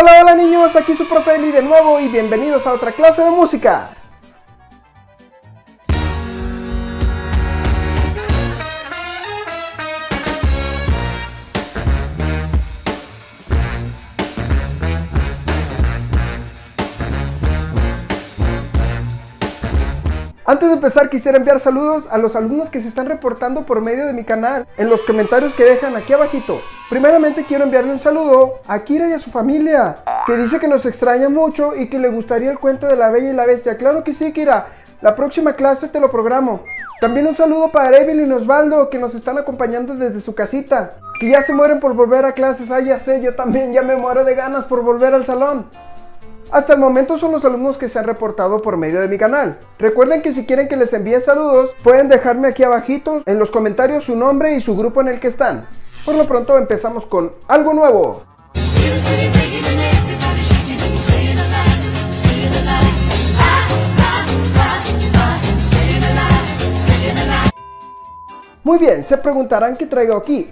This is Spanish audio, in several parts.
Hola, hola niños, aquí su profe Eli de nuevo y bienvenidos a otra clase de música. Antes de empezar quisiera enviar saludos a los alumnos que se están reportando por medio de mi canal en los comentarios que dejan aquí abajito. Primeramente quiero enviarle un saludo a Kira y a su familia, que dice que nos extraña mucho y que le gustaría el cuento de la Bella y la Bestia. Claro que sí, Kira. La próxima clase te lo programo. También un saludo para Evelyn y Osvaldo que nos están acompañando desde su casita. Que ya se mueren por volver a clases. Ay, ya sé, yo también ya me muero de ganas por volver al salón. Hasta el momento son los alumnos que se han reportado por medio de mi canal. Recuerden que si quieren que les envíe saludos, pueden dejarme aquí abajito en los comentarios su nombre y su grupo en el que están. Por lo pronto empezamos con algo nuevo. Muy bien, se preguntarán qué traigo aquí.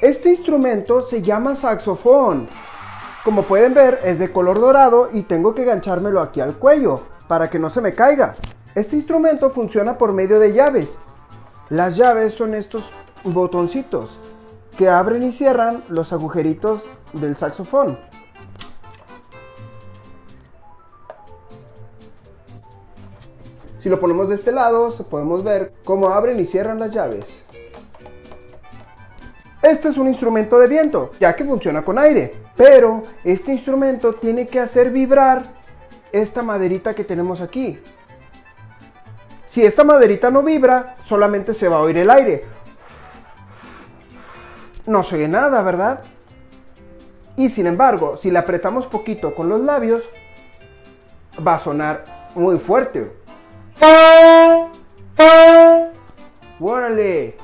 Este instrumento se llama saxofón. Como pueden ver es de color dorado y tengo que ganchármelo aquí al cuello para que no se me caiga. Este instrumento funciona por medio de llaves. Las llaves son estos botoncitos que abren y cierran los agujeritos del saxofón. Si lo ponemos de este lado, podemos ver cómo abren y cierran las llaves. Este es un instrumento de viento, ya que funciona con aire. Pero este instrumento tiene que hacer vibrar esta maderita que tenemos aquí. Si esta maderita no vibra, solamente se va a oír el aire. No se oye nada, ¿verdad? Y sin embargo, si le apretamos poquito con los labios, va a sonar muy fuerte. ¡Órale!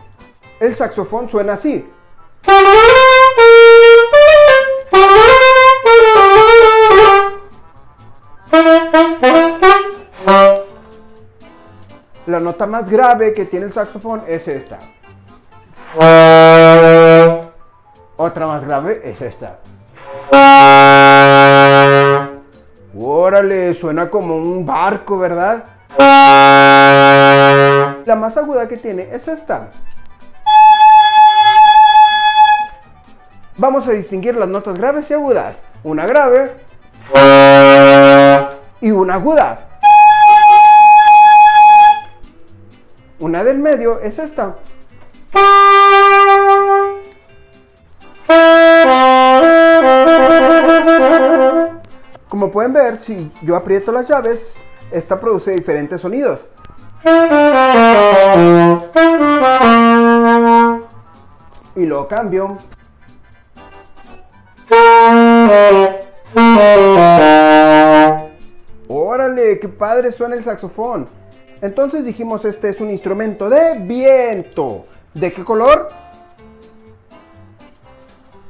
El saxofón suena así. La nota más grave que tiene el saxofón es esta. Otra más grave es esta. Órale, suena como un barco, ¿verdad? La más aguda que tiene es esta. Vamos a distinguir las notas graves y agudas. Una grave y una aguda. Una del medio es esta. Como pueden ver, si yo aprieto las llaves, esta produce diferentes sonidos. Y lo cambio. ¡Órale! ¡Qué padre suena el saxofón! Entonces dijimos, este es un instrumento de viento. ¿De qué color?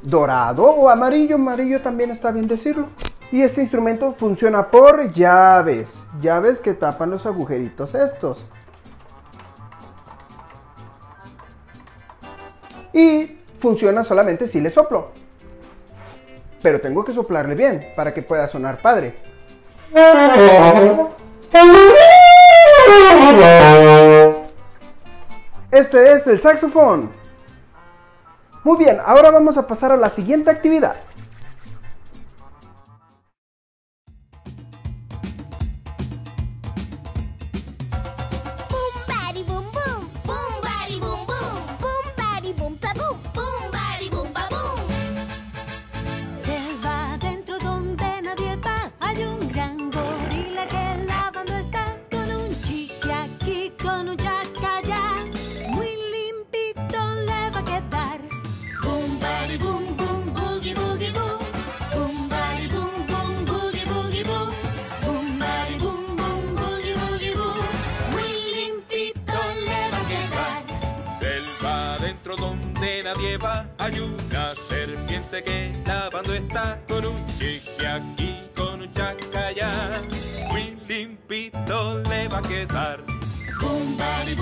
Dorado o amarillo. Amarillo también está bien decirlo. Y este instrumento funciona por llaves. Llaves que tapan los agujeritos estos. Y funciona solamente si le soplo. Pero tengo que soplarle bien para que pueda sonar padre. Este es el saxofón. Muy bien, ahora vamos a pasar a la siguiente actividad. Nadie va. Hay una serpiente que lavando está con un chique aquí, con un chacayá. Muy limpito le va a quedar. Boom, bari,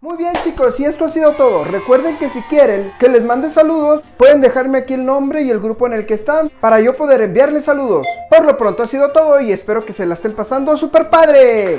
Muy bien chicos, y esto ha sido todo. Recuerden que si quieren que les mande saludos, pueden dejarme aquí el nombre y el grupo en el que están para yo poder enviarles saludos. Por lo pronto ha sido todo y espero que se la estén pasando super padre.